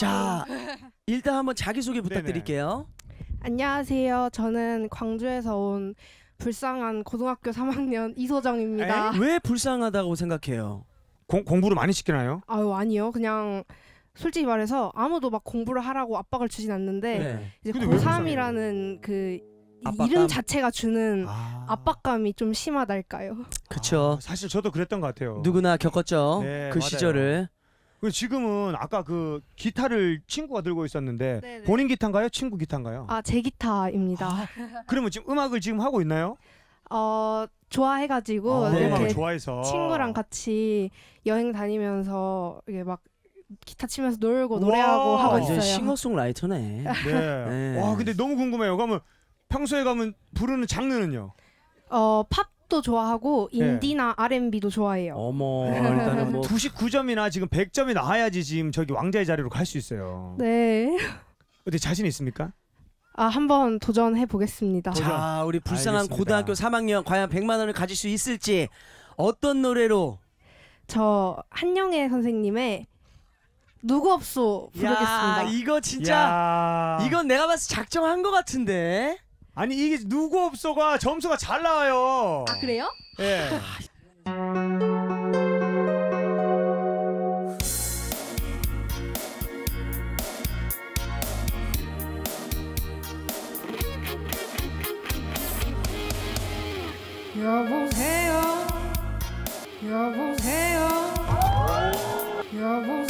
자, 일단 한번 자기 소개 부탁드릴게요. 안녕하세요. 저는 광주에서 온 불쌍한 고등학교 3학년 이소정입니다. 왜 불쌍하다고 생각해요? 공, 공부를 많이 시키나요? 아유 아니요. 그냥 솔직히 말해서 아무도 막 공부를 하라고 압박을 주진 않는데 네. 이제 근데 왜 고3이라는 그 이- 압박감? 이름 자체가 주는 아. 압박감이 좀 심하달까요? 그쵸. 아, 사실 저도 그랬던 것 같아요. 누구나 겪었죠. 네, 그 맞아요. 시절을. 그 지금은 아까 그 기타를 친구가 들고 있었는데 네네. 본인 기타인가요? 친구 기타인가요? 아 제 기타입니다. 그러면 지금 음악을 지금 하고 있나요? 어 좋아해가지고 아, 네. 음악을 이렇게 좋아해서 친구랑 같이 여행 다니면서 이게 막 기타 치면서 놀고. 노래하고 하고 완전 있어요. 싱어송라이터네. 네. 네. 와 근데 너무 궁금해요. 그러면 평소에 가면 부르는 장르는요? 어 팝 도 좋아하고 네. 인디나 R&B도 좋아해요. 어머, 일단은 뭐 99점이나 지금 100점이 나와야지 지금 저기 왕자의 자리로 갈 수 있어요. 네. 어때 자신 있습니까? 아 한번 도전해 보겠습니다. 자, 우리 불쌍한 알겠습니다. 고등학교 3학년 과연 100만 원을 가질 수 있을지 어떤 노래로 저 한영애 선생님의 누구 없소 부르겠습니다. 야, 이거 진짜 야. 이건 내가 봤을 때 작정한 것 같은데. 아니 이게 누구 없어가 점수가 잘 나와요. 아 그래요? 예. 여보세요. 여보세요. 여보세요.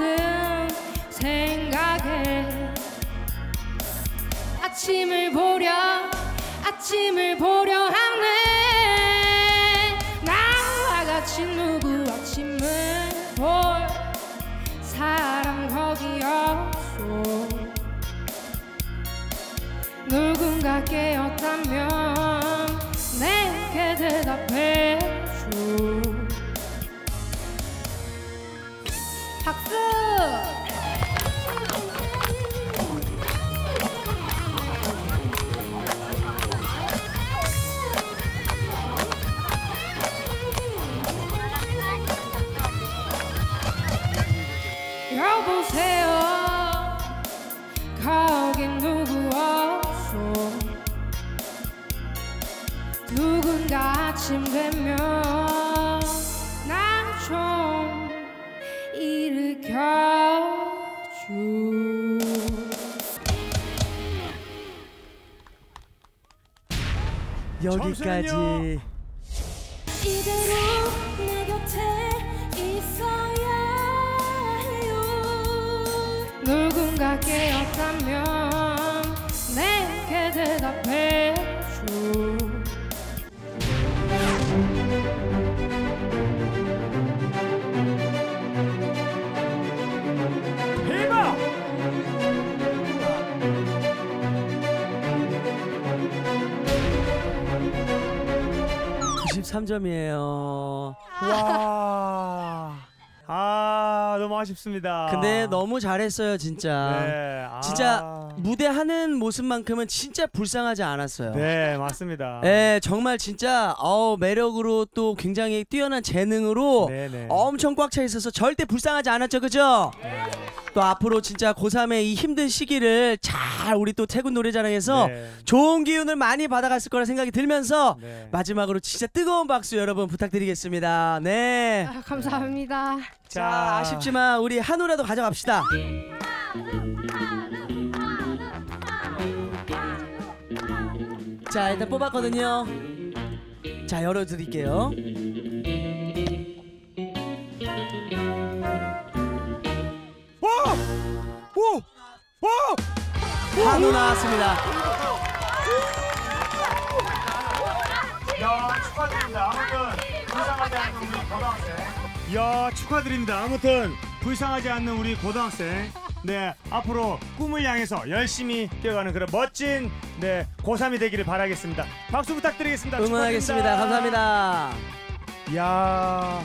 같은 생각에 아침을 보려 아침을 보려 하네. 나와 같이 누구 아침을 볼 사람 거기 없소. 누군가 깨었다면 내게 대답해줘 박수! 여보세요 거긴 누구 없소 누군가 아침 되면 나좀 일으켜줘 여기까지. 이대로 내 곁에 있어야 해요 누군가 깨었다면 93점이에요. 와. 아 너무 아쉽습니다. 근데 너무 잘했어요, 진짜. 네. 아. 진짜 무대 하는 모습만큼은 진짜 불쌍하지 않았어요. 네 맞습니다. 예, 정말 진짜 어 매력으로 또 굉장히 뛰어난 재능으로 네네. 엄청 꽉 차 있어서 절대 불쌍하지 않았죠, 그죠? 또 앞으로 진짜 고3의 이 힘든 시기를 잘 우리 또 태군 노래자랑에서 네. 좋은 기운을 많이 받아갔을 거라 생각이 들면서 네. 마지막으로 진짜 뜨거운 박수 여러분 부탁드리겠습니다. 네. 아, 감사합니다. 자, 아쉽지만 우리 한우라도 가져갑시다. 자, 일단 뽑았거든요. 자 열어드릴게요. 와! 오! 와! 한우 나왔습니다. 야 축하드립니다. 아무튼 불쌍하지 않는 우리 고등학생. 야 축하드립니다. 아무튼 불쌍하지 않는 우리 고등학생. 네 앞으로 꿈을 향해서 열심히 뛰어가는 그런 멋진 네 고3이 되기를 바라겠습니다. 박수 부탁드리겠습니다. 응원하겠습니다. 축하드립니다. 감사합니다. 야